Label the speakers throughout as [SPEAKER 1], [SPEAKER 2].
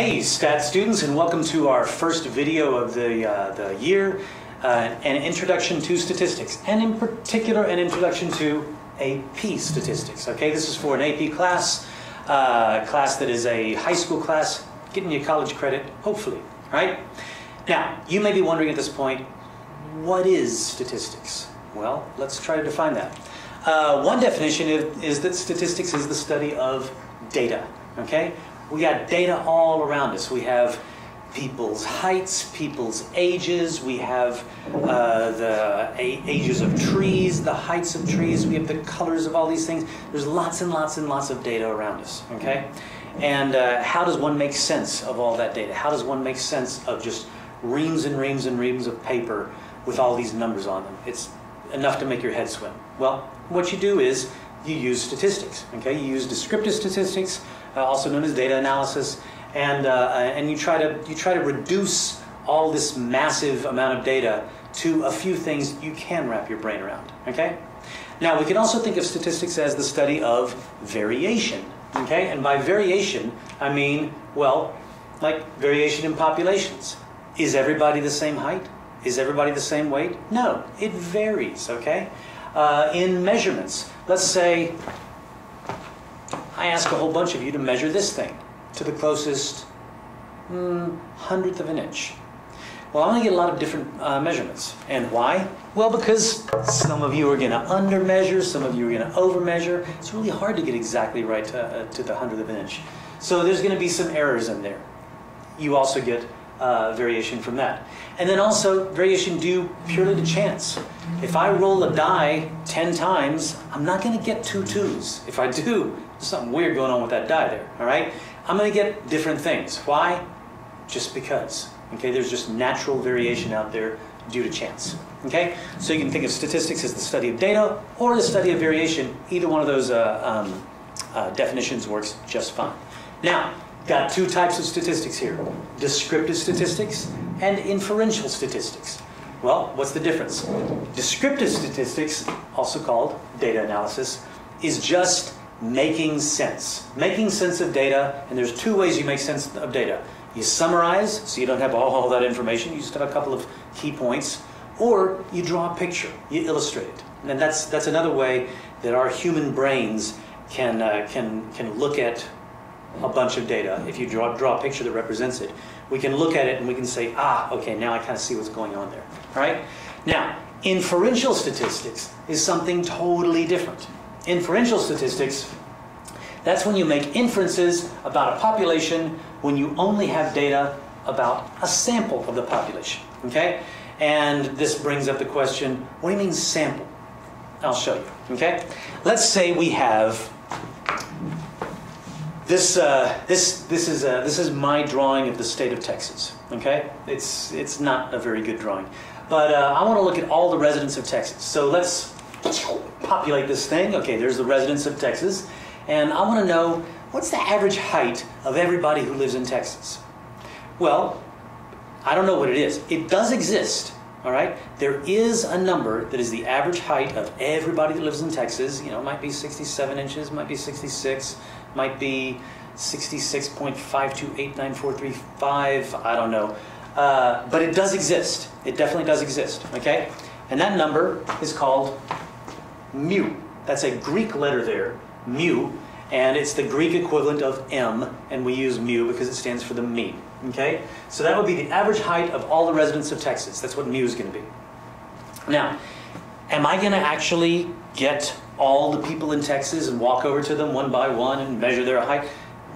[SPEAKER 1] Hey, stat students, and welcome to our first video of the, uh, the year, uh, an introduction to statistics, and in particular, an introduction to AP statistics. Okay, this is for an AP class, uh, class that is a high school class, getting you college credit, hopefully, right? Now, you may be wondering at this point, what is statistics? Well, let's try to define that. Uh, one definition is, is that statistics is the study of data, okay? We got data all around us. We have people's heights, people's ages. We have uh, the ages of trees, the heights of trees. We have the colors of all these things. There's lots and lots and lots of data around us, okay? And uh, how does one make sense of all that data? How does one make sense of just reams and reams and reams of paper with all these numbers on them? It's enough to make your head swim. Well, what you do is you use statistics, okay? You use descriptive statistics, uh, also known as data analysis, and, uh, and you, try to, you try to reduce all this massive amount of data to a few things you can wrap your brain around, okay? Now, we can also think of statistics as the study of variation, okay? And by variation, I mean, well, like variation in populations. Is everybody the same height? Is everybody the same weight? No, it varies, okay? Uh, in measurements, let's say I ask a whole bunch of you to measure this thing to the closest mm, hundredth of an inch. Well, I'm going to get a lot of different uh, measurements. And why? Well, because some of you are going to undermeasure, some of you are going to overmeasure. It's really hard to get exactly right to, uh, to the hundredth of an inch. So there's going to be some errors in there. You also get uh, variation from that. And then also variation due purely to chance. If I roll a die 10 times, I'm not going to get two twos. If I do, there's something weird going on with that die there, all right? I'm going to get different things. Why? Just because. Okay, there's just natural variation out there due to chance. Okay, so you can think of statistics as the study of data or the study of variation. Either one of those uh, um, uh, definitions works just fine. Now, got two types of statistics here descriptive statistics and inferential statistics. Well, what's the difference? Descriptive statistics, also called data analysis, is just making sense. Making sense of data, and there's two ways you make sense of data. You summarize, so you don't have all, that information, you just have a couple of key points, or you draw a picture, you illustrate it. And that's, that's another way that our human brains can, uh, can, can look at a bunch of data. If you draw, draw a picture that represents it, we can look at it and we can say, ah, okay, now I kind of see what's going on there. right? Now, inferential statistics is something totally different. Inferential statistics, that's when you make inferences about a population when you only have data about a sample of the population. Okay? And this brings up the question what do you mean sample? I'll show you. Okay? Let's say we have this, uh, this, this, is, uh, this is my drawing of the state of Texas. Okay? It's, it's not a very good drawing. But uh, I want to look at all the residents of Texas. So let's populate this thing. Okay, there's the residents of Texas. And I want to know what's the average height of everybody who lives in Texas? Well, I don't know what it is. It does exist, all right? There is a number that is the average height of everybody that lives in Texas. You know, it might be 67 inches, might be 66, might be 66.5289435, I don't know. Uh, but it does exist. It definitely does exist, okay? And that number is called mu. That's a Greek letter there, mu, and it's the Greek equivalent of m, and we use mu because it stands for the mean. Okay? So that would be the average height of all the residents of Texas. That's what mu is going to be. Now, am I going to actually get all the people in Texas and walk over to them one by one and measure their height?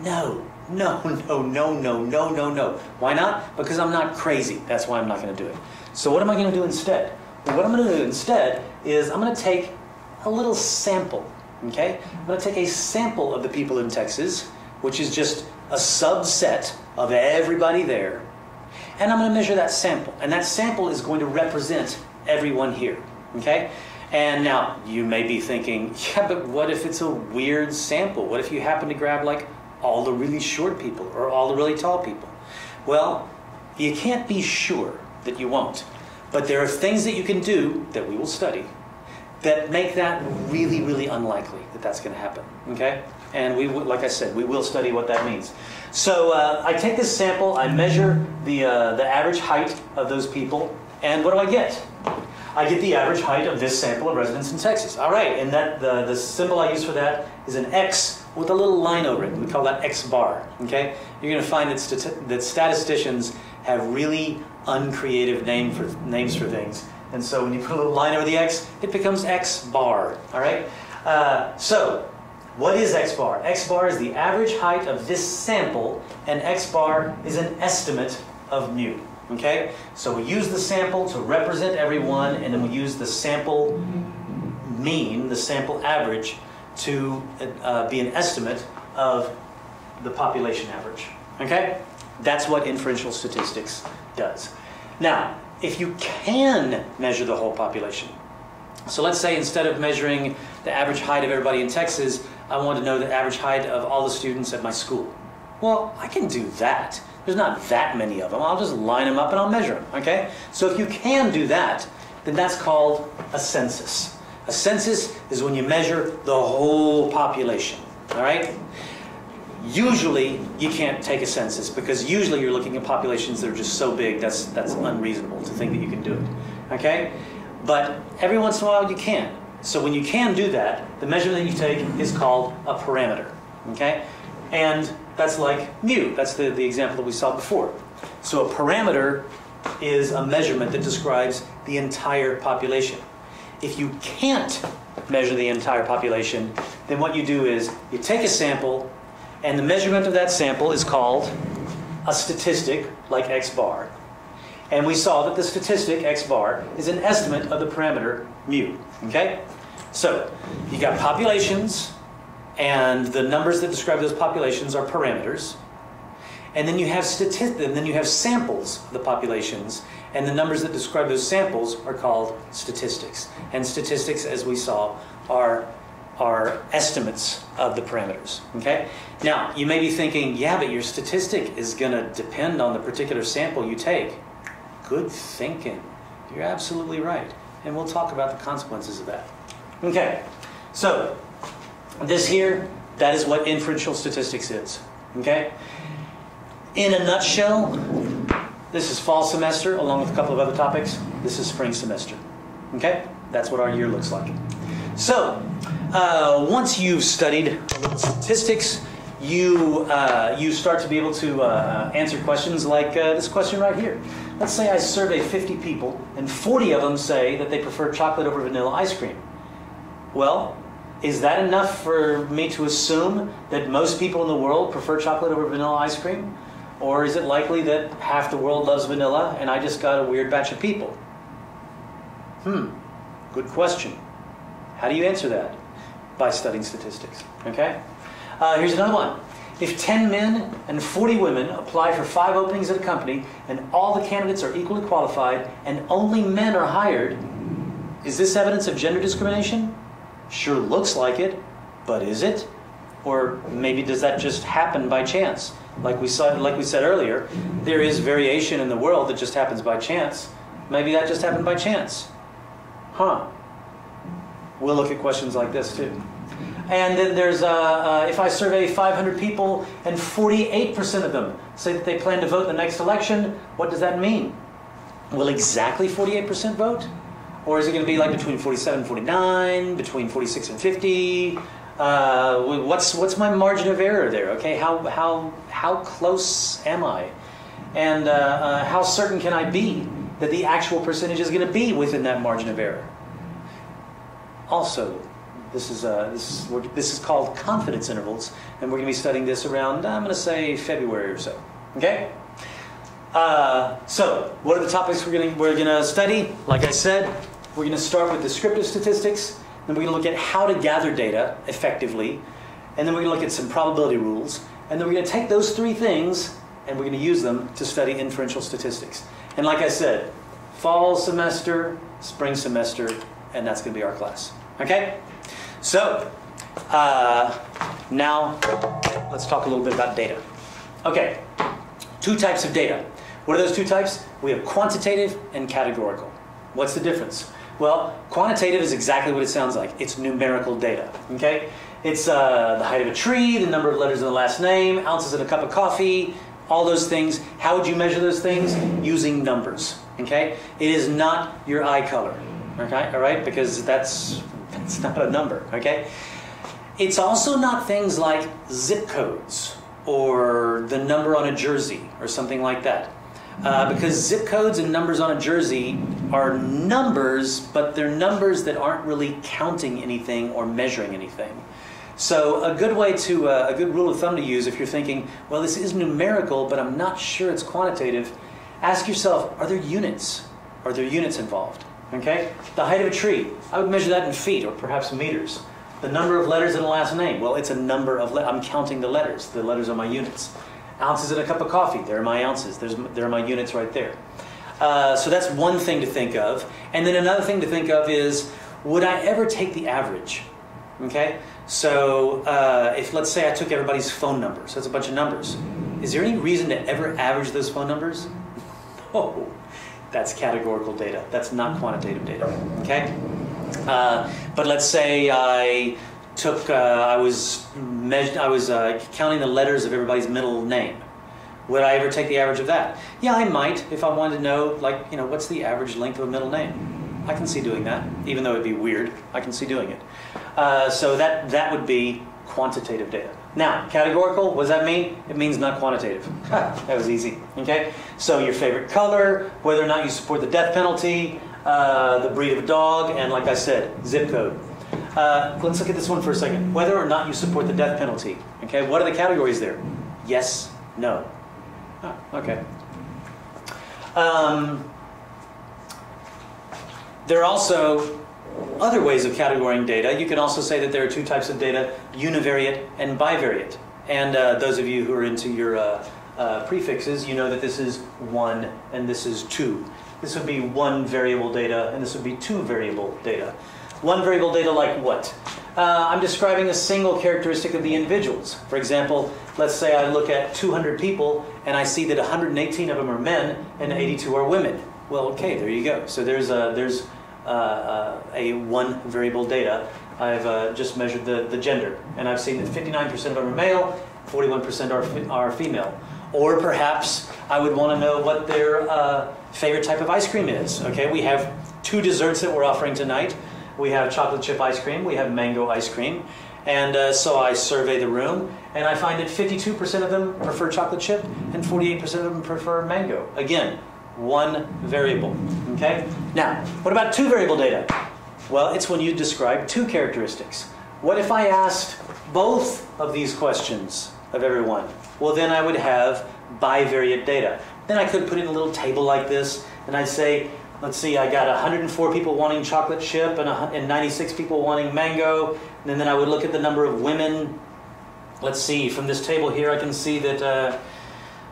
[SPEAKER 1] No, no, no, no, no, no, no, no. Why not? Because I'm not crazy. That's why I'm not going to do it. So what am I going to do instead? Well, what I'm going to do instead is I'm going to take a little sample. Okay? I'm going to take a sample of the people in Texas, which is just a subset of everybody there, and I'm going to measure that sample. And that sample is going to represent everyone here. Okay? And now you may be thinking, yeah, but what if it's a weird sample? What if you happen to grab like all the really short people or all the really tall people? Well, you can't be sure that you won't. But there are things that you can do that we will study that make that really, really unlikely that that's going to happen. Okay? And we, like I said, we will study what that means. So uh, I take this sample, I measure the, uh, the average height of those people, and what do I get? I get the average height of this sample of residents in Texas. All right, and that the, the symbol I use for that is an X with a little line over it. We call that X bar. Okay, you're going to find that, stati- that statisticians have really uncreative name for names for things, and so when you put a little line over the X, it becomes X bar. All right. Uh, so, what is X bar? X bar is the average height of this sample, and X bar is an estimate of mu. Okay? So we use the sample to represent everyone, and then we use the sample mean, the sample average, to uh, be an estimate of the population average. Okay? That's what inferential statistics does. Now, if you can measure the whole population, so let's say instead of measuring the average height of everybody in Texas, I want to know the average height of all the students at my school. Well, I can do that. There's not that many of them. I'll just line them up and I'll measure them, okay? So if you can do that, then that's called a census. A census is when you measure the whole population, all right? Usually, you can't take a census because usually you're looking at populations that are just so big that's, that's unreasonable to think that you can do it, okay? But every once in a while you can. So when you can do that, the measurement that you take is called a parameter, okay? And that's like mu. That's the, the example that we saw before. So a parameter is a measurement that describes the entire population. If you can't measure the entire population, then what you do is you take a sample, and the measurement of that sample is called a statistic, like x bar. And we saw that the statistic x bar is an estimate of the parameter mu. Okay? So you got populations, and the numbers that describe those populations are parameters. And then you have statistics, and then you have samples of the populations, and the numbers that describe those samples are called statistics. And statistics, as we saw, are are estimates of the parameters. Okay? Now, you may be thinking, yeah, but your statistic is going to depend on the particular sample you take. Good thinking. You're absolutely right. And we'll talk about the consequences of that. Okay, so this here, that is what inferential statistics is. Okay? In a nutshell, this is fall semester along with a couple of other topics. This is spring semester. Okay? That's what our year looks like. So, uh, once you've studied statistics, you, uh, you start to be able to uh, answer questions like uh, this question right here. Let's say I survey 50 people, and 40 of them say that they prefer chocolate over vanilla ice cream. Well, is that enough for me to assume that most people in the world prefer chocolate over vanilla ice cream? Or is it likely that half the world loves vanilla and I just got a weird batch of people? Hmm, good question. How do you answer that? By studying statistics. Okay? Uh, here's another one. If 10 men and 40 women apply for five openings at a company and all the candidates are equally qualified and only men are hired, is this evidence of gender discrimination? Sure looks like it, but is it? Or maybe does that just happen by chance? Like we said, like we said earlier, there is variation in the world that just happens by chance. Maybe that just happened by chance. Huh. We'll look at questions like this too. And then there's, uh, uh, if I survey 500 people and 48% of them say that they plan to vote in the next election, what does that mean? Will exactly 48% vote? Or is it going to be like between 47 and 49, between 46 and 50? Uh, what's, what's my margin of error there? Okay, how, how, how close am I? And uh, uh, how certain can I be that the actual percentage is going to be within that margin of error? Also, this is, uh, this, is, this is called confidence intervals, and we're going to be studying this around, I'm going to say February or so. Okay? Uh, so, what are the topics we're going we're going to study? Like I said, we're going to start with descriptive statistics, then we're going to look at how to gather data effectively, and then we're going to look at some probability rules, and then we're going to take those three things and we're going to use them to study inferential statistics. And like I said, fall semester, spring semester, and that's going to be our class. Okay? So, uh, now let's talk a little bit about data. Okay, two types of data. What are those two types? We have quantitative and categorical. What's the difference? Well, quantitative is exactly what it sounds like. It's numerical data. Okay, it's uh, the height of a tree, the number of letters in the last name, ounces in a cup of coffee, all those things. How would you measure those things? Using numbers. Okay, it is not your eye color. Okay, all right, because that's that's not a number. Okay, it's also not things like zip codes or the number on a jersey or something like that. Uh, because zip codes and numbers on a jersey are numbers, but they're numbers that aren't really counting anything or measuring anything. So a good way to, uh, a good rule of thumb to use if you're thinking, well, this is numerical, but I'm not sure it's quantitative, ask yourself, are there units? Are there units involved? Okay? The height of a tree, I would measure that in feet or perhaps meters. The number of letters in a last name, well, it's a number of, le- I'm counting the letters. The letters are my units ounces in a cup of coffee. There are my ounces. There's, there are my units right there. Uh, so that's one thing to think of. And then another thing to think of is, would I ever take the average? Okay? So uh, if let's say I took everybody's phone numbers, that's a bunch of numbers. Is there any reason to ever average those phone numbers? No. That's categorical data. That's not quantitative data. Okay? Uh, but let's say I took, uh, I was, measured, I was uh, counting the letters of everybody's middle name. Would I ever take the average of that? Yeah, I might if I wanted to know, like, you know, what's the average length of a middle name? I can see doing that, even though it'd be weird. I can see doing it. Uh, so that that would be quantitative data. Now, categorical, what does that mean? It means not quantitative. that was easy. Okay. So your favorite color, whether or not you support the death penalty, uh, the breed of a dog, and like I said, zip code. Uh, let's look at this one for a second. Whether or not you support the death penalty. Okay, what are the categories there? Yes, no. Oh, okay. Um, there are also other ways of categorizing data. You can also say that there are two types of data, univariate and bivariate. And uh, those of you who are into your uh, uh, prefixes, you know that this is one and this is two. This would be one variable data and this would be two variable data. One variable data like what? Uh, I'm describing a single characteristic of the individuals. For example, let's say I look at 200 people and I see that 118 of them are men and 82 are women. Well, okay, there you go. So there's a, there's a, uh, a one variable data. I've uh, just measured the, the gender and I've seen that 59% of them are male, 41% are, are female. Or perhaps I would want to know what their uh, favorite type of ice cream is. Okay, we have two desserts that we're offering tonight. We have chocolate chip ice cream, we have mango ice cream. And uh, so I survey the room, and I find that 52% of them prefer chocolate chip, and 48% of them prefer mango. Again, one variable. Okay? Now, what about two variable data? Well, it's when you describe two characteristics. What if I asked both of these questions of everyone? Well, then I would have bivariate data. Then I could put in a little table like this, and I'd say, let's see, I got 104 people wanting chocolate chip and, and 96 people wanting mango. And then I would look at the number of women. Let's see, from this table here, I can see that, uh,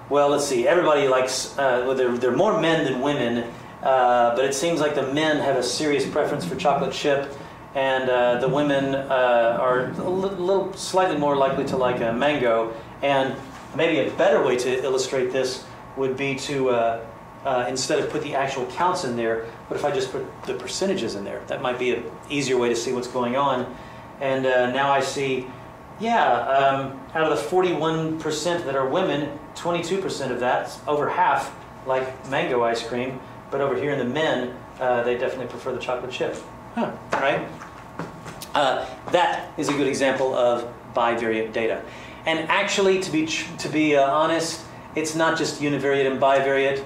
[SPEAKER 1] well, let's see, everybody likes, uh, well, there, there are more men than women, uh, but it seems like the men have a serious preference for chocolate chip. And uh, the women uh, are a little, slightly more likely to like a mango. And maybe a better way to illustrate this would be to uh, uh, instead of put the actual counts in there, but if I just put the percentages in there, that might be an easier way to see what's going on. And uh, now I see, yeah, um, out of the 41% that are women, 22% of that, over half, like mango ice cream, but over here in the men, uh, they definitely prefer the chocolate chip. Huh, right? Uh, that is a good example of bivariate data. And actually, to be, to be uh, honest, it's not just univariate and bivariate.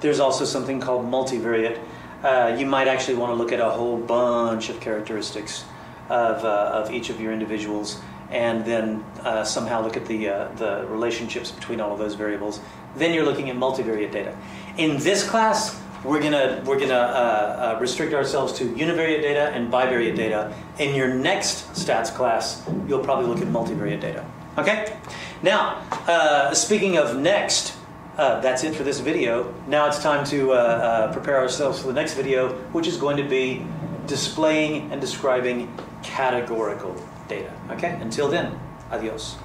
[SPEAKER 1] There's also something called multivariate. Uh, you might actually want to look at a whole bunch of characteristics of, uh, of each of your individuals and then uh, somehow look at the, uh, the relationships between all of those variables. Then you're looking at multivariate data. In this class, we're gonna we're gonna uh, uh, restrict ourselves to univariate data and bivariate data. In your next stats class, you'll probably look at multivariate data. Okay. Now, uh, speaking of next, uh, that's it for this video. Now it's time to uh, uh, prepare ourselves for the next video, which is going to be displaying and describing categorical data. Okay? Until then, adios.